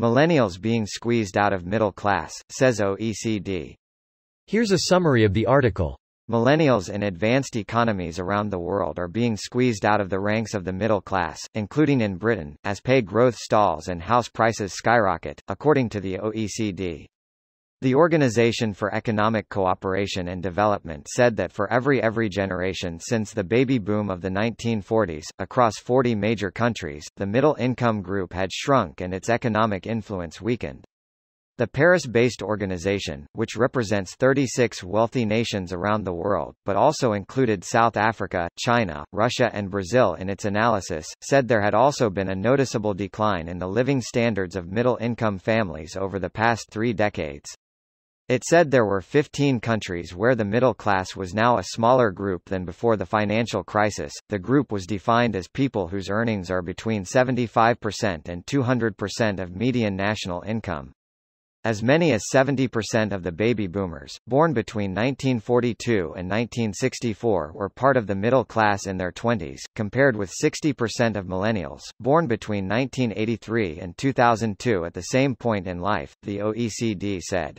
Millennials being squeezed out of middle class, says OECD. Here's a summary of the article. Millennials in advanced economies around the world are being squeezed out of the ranks of the middle class, including in Britain, as pay growth stalls and house prices skyrocket, according to the OECD. The Organization for Economic Cooperation and Development said that for every every generation since the baby boom of the 1940s, across 40 major countries, the middle income group had shrunk and its economic influence weakened. The Paris-based organization, which represents 36 wealthy nations around the world, but also included South Africa, China, Russia and Brazil in its analysis, said there had also been a noticeable decline in the living standards of middle-income families over the past three decades. It said there were 15 countries where the middle class was now a smaller group than before the financial crisis. The group was defined as people whose earnings are between 75% and 200% of median national income. As many as 70% of the baby boomers, born between 1942 and 1964 were part of the middle class in their 20s, compared with 60% of millennials, born between 1983 and 2002 at the same point in life, the OECD said.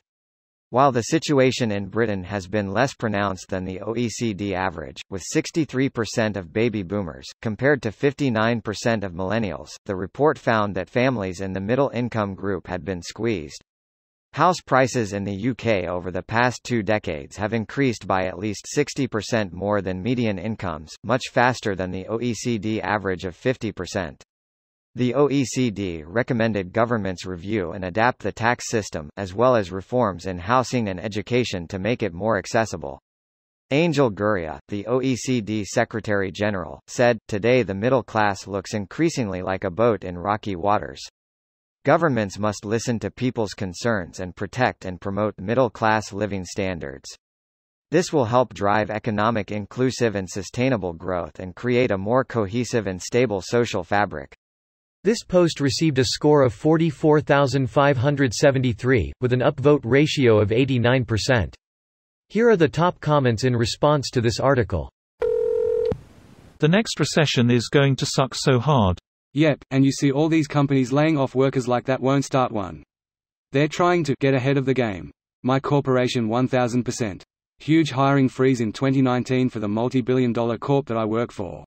While the situation in Britain has been less pronounced than the OECD average, with 63% of baby boomers, compared to 59% of millennials, the report found that families in the middle income group had been squeezed. House prices in the UK over the past two decades have increased by at least 60% more than median incomes, much faster than the OECD average of 50%. The OECD recommended governments review and adapt the tax system, as well as reforms in housing and education to make it more accessible. Angel Gurria, the OECD Secretary-General, said, Today the middle class looks increasingly like a boat in rocky waters. Governments must listen to people's concerns and protect and promote middle-class living standards. This will help drive economic inclusive and sustainable growth and create a more cohesive and stable social fabric. This post received a score of 44,573, with an upvote ratio of 89%. Here are the top comments in response to this article. The next recession is going to suck so hard. Yep, and you see all these companies laying off workers like that won't start one. They're trying to get ahead of the game. My corporation 1000%. Huge hiring freeze in 2019 for the multi-billion dollar corp that I work for.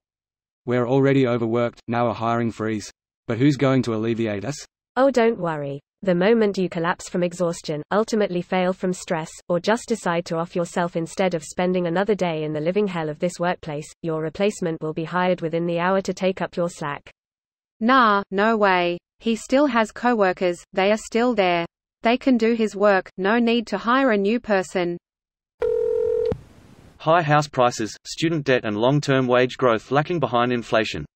We're already overworked, now a hiring freeze. But who's going to alleviate us? Oh don't worry. The moment you collapse from exhaustion, ultimately fail from stress, or just decide to off yourself instead of spending another day in the living hell of this workplace, your replacement will be hired within the hour to take up your slack. Nah, no way. He still has coworkers, they are still there. They can do his work, no need to hire a new person. High house prices, student debt and long-term wage growth lacking behind inflation.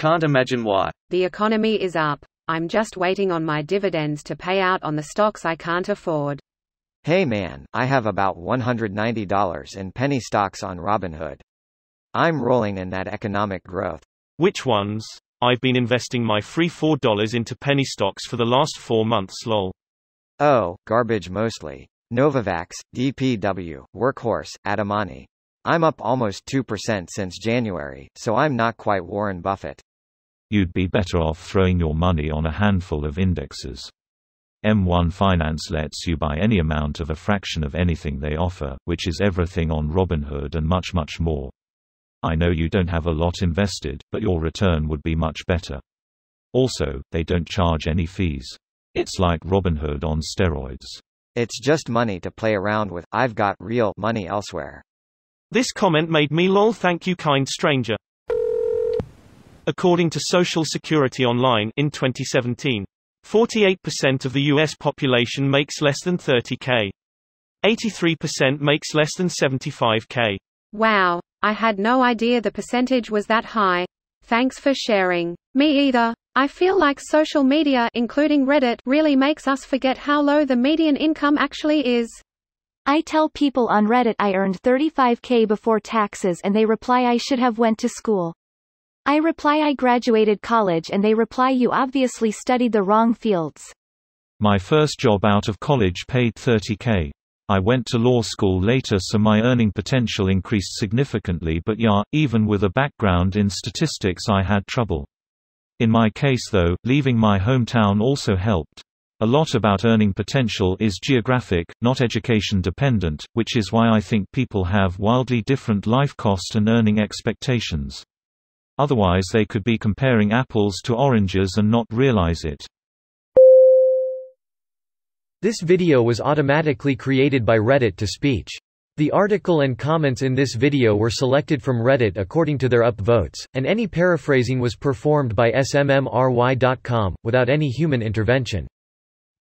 Can't imagine why. The economy is up. I'm just waiting on my dividends to pay out on the stocks I can't afford. Hey man, I have about $190 in penny stocks on Robinhood. I'm rolling in that economic growth. Which ones? I've been investing my free $4 into penny stocks for the last four months lol. Oh, garbage mostly. Novavax, DPW, Workhorse, Adomani. I'm up almost 2% since January, so I'm not quite Warren Buffett. You'd be better off throwing your money on a handful of indexes. M1 Finance lets you buy any amount of a fraction of anything they offer, which is everything on Robinhood and much much more. I know you don't have a lot invested, but your return would be much better. Also, they don't charge any fees. It's like Robinhood on steroids. It's just money to play around with. I've got real money elsewhere. This comment made me lol thank you kind stranger. According to Social Security Online in 2017, 48% of the US population makes less than 30k. 83% makes less than 75k. Wow, I had no idea the percentage was that high. Thanks for sharing. Me either. I feel like social media including Reddit really makes us forget how low the median income actually is. I tell people on Reddit I earned 35k before taxes and they reply I should have went to school. I reply I graduated college and they reply you obviously studied the wrong fields. My first job out of college paid 30k. I went to law school later so my earning potential increased significantly but yeah, even with a background in statistics I had trouble. In my case though, leaving my hometown also helped. A lot about earning potential is geographic, not education dependent, which is why I think people have wildly different life cost and earning expectations. Otherwise they could be comparing apples to oranges and not realize it. This video was automatically created by Reddit to speech. The article and comments in this video were selected from Reddit according to their upvotes, and any paraphrasing was performed by smmry.com, without any human intervention.